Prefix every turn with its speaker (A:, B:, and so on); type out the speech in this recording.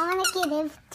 A: I want to it.